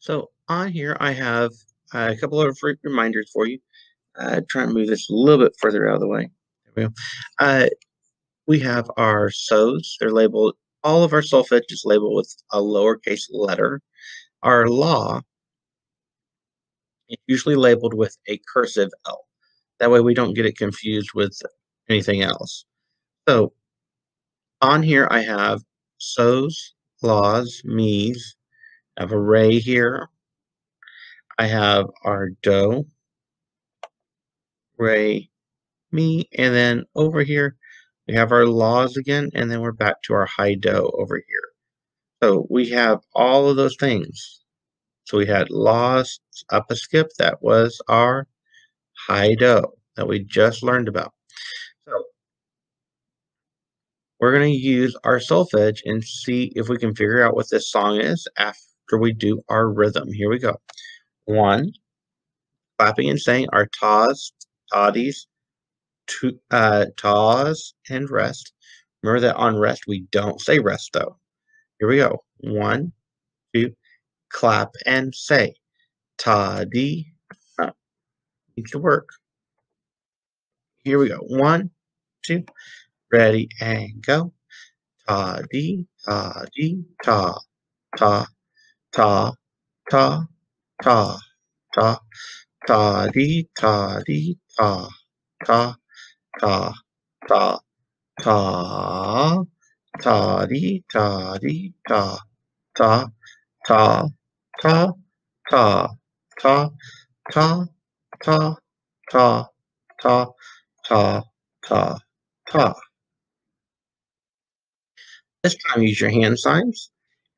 So on here, I have a couple of reminders for you. Uh, try and move this a little bit further out of the way. There we go. Uh, we have our so's. They're labeled, all of our solfege is labeled with a lowercase letter. Our la is usually labeled with a cursive L. That way we don't get it confused with anything else. So on here I have so's, la's, mi's. I have a re here. I have our do, re, mi, and then over here we have our la's again, and then we're back to our high do over here. So we have all of those things. So we had laws up a skip, that was our high do that we just learned about. So we're going to use our solfege and see if we can figure out what this song is after we do our rhythm. Here we go. One, clapping and saying our taws, toddies, to, uh, taws, and rest. Remember that on rest, we don't say rest though. Here we go. One, two, clap and say. Toddy. Uh, needs to work. Here we go. One, two, ready and go. Ta dee, ta ta, ta, ta, ta, ta, ta, ta dee, ta dee, ta, ta, ta, ta, ta, ta dee, ta dee, ta, ta, ta, ta, ta, ta, ta, ta, ta, ta, ta, ta, ta. This time use your hand signs.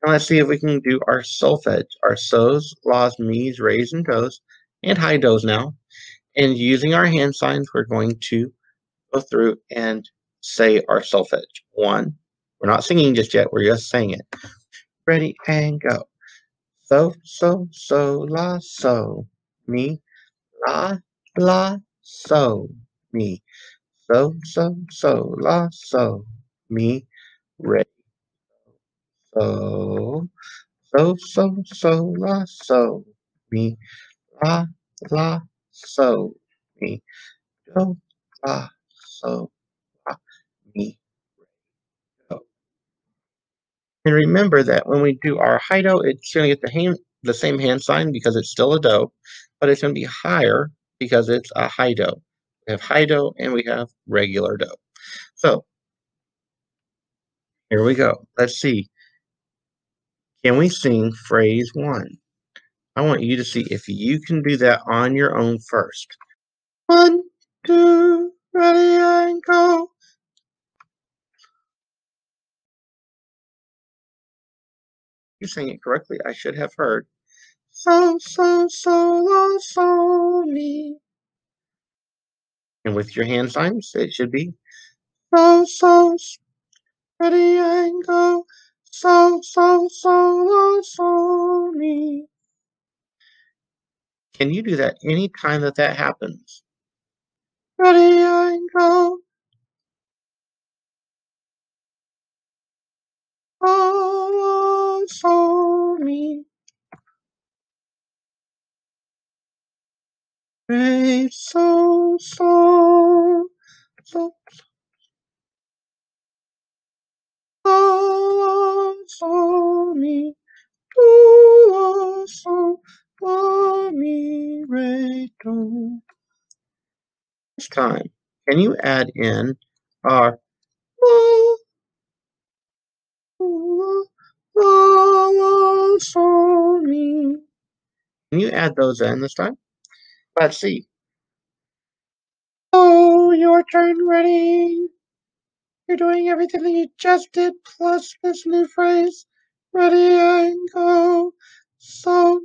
Let's see if we can do our solfege, our so's, la's, mi's, re's, and do's, and high do's now. And using our hand signs, we're going to go through and say our solfege. One, we're not singing just yet, we're just saying it. Ready and go. So, so, so, la, so, mi, la, la, so, mi. So, so, so, la, so, mi, re, so, so, so, so, la, so, mi, la, la, so, mi, do, la, so, la, mi, do. And remember that when we do our high do, it's going to get the hand, the same hand sign because it's still a do, but it's going to be higher because it's a high do. We have high do and we have regular do. So here we go. Let's see. Can we sing phrase one? I want you to see if you can do that on your own first. One, two, ready and go. You sang it correctly. I should have heard. So, so, so, la, so, mi. And with your hand signs, it should be so, so, ready and go. So, so, so, so, mi. Can you do that any time that that happens? Ready and go. Oh, so, mi. So, so, so, This time, can you add in our? Can you add those in this time? Let's see. Oh, your turn, ready. You're doing everything that you just did, plus this new phrase. Ready and go. So.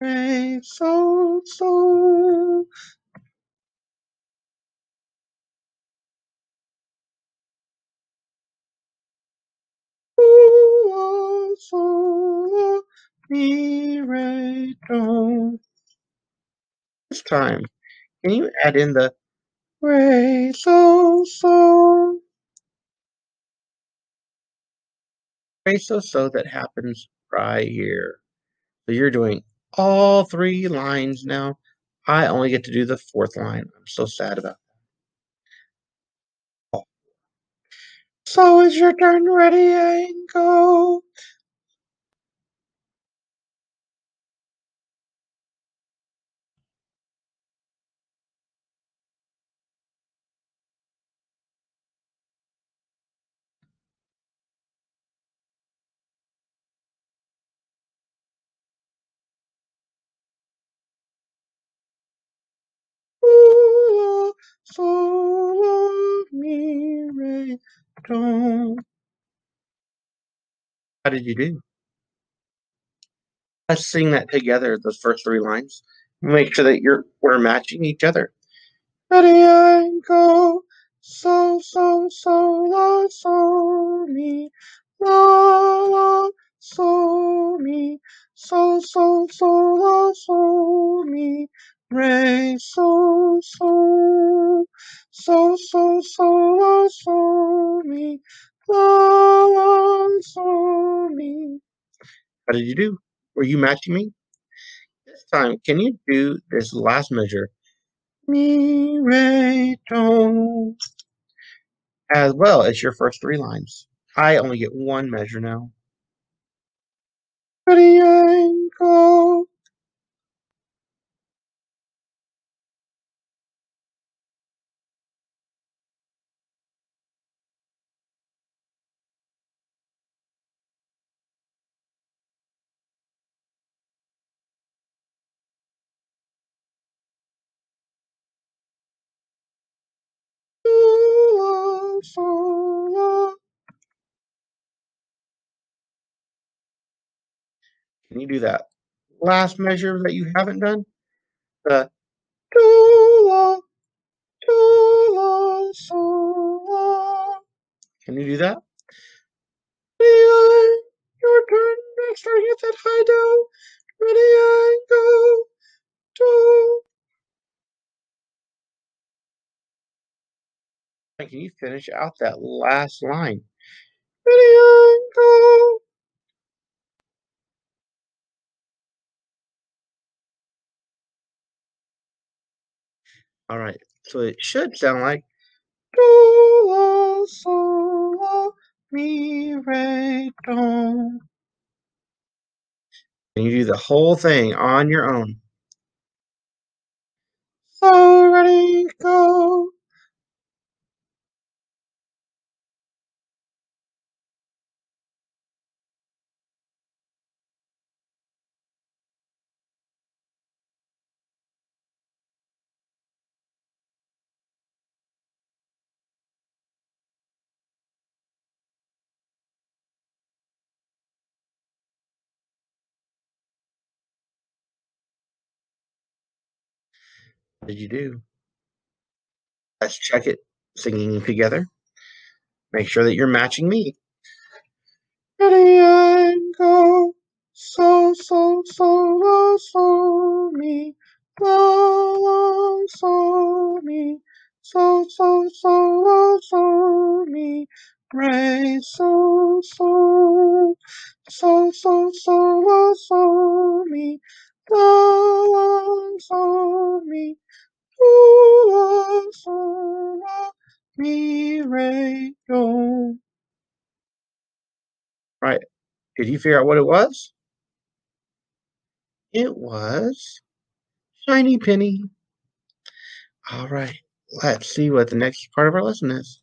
Re, so, so. This time, can you add in the re, so, so. Re, so, so that happens right here. So you're doing all three lines now. I only get to do the fourth line. I'm so sad about So is your turn ready and go? Ooh, mi, re, do. How did you do? Let's sing that together, those first three lines. Make sure that you're we're matching each other. Ready and go. So, so, so, la, so, mi, la, la, so, mi, so, so, so, la, so, mi, re, so, so, so, so, so, la, so, mi, la, la, so, mi. How did you do? Were you matching me? This time, can you do this last measure? Mi, re, do. As well as your first three lines. I only get one measure now. Ready go. La. Can you do that last measure that you haven't done? The do la, do la, so la. Can you do that? Ready, your turn. Next, start hit that high do. Ready and go. Do. Can you finish out that last line? All right, so it should sound like do sol mi re do. And you do the whole thing on your own. So ready, go. Did you do? Let's check it singing together. Make sure that you're matching me. Go. So, so, so, la, so, mi. La, la, so, mi. So, so, so, la, so, mi. Re, so, so. So, so, so, la, so, mi. La, la, so, mi. Right. Did you figure out what it was? It was Shiny Penny. All right. Let's see what the next part of our lesson is.